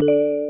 you